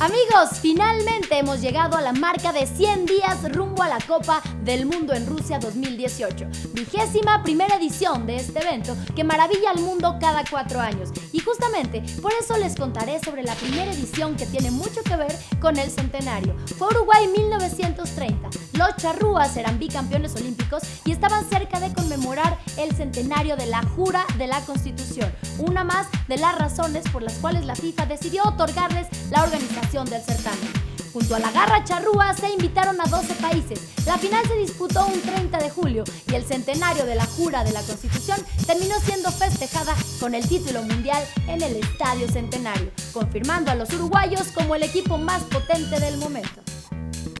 Amigos, finalmente hemos llegado a la marca de 100 días rumbo a la Copa del Mundo en Rusia 2018, vigésima primera edición de este evento que maravilla al mundo cada cuatro años. Y justamente por eso les contaré sobre la primera edición que tiene mucho que ver con el centenario. Fue Uruguay 1930. Los charrúas eran bicampeones olímpicos y estaban cerca de conmemorar el centenario de la jura de la Constitución, una más de las razones por las cuales la FIFA decidió otorgarles la organización del certamen. Junto a la Garra Charrúa se invitaron a 12 países. La final se disputó un 30 de julio y el centenario de la jura de la Constitución terminó siendo festejada con el título mundial en el Estadio Centenario, confirmando a los uruguayos como el equipo más potente del momento.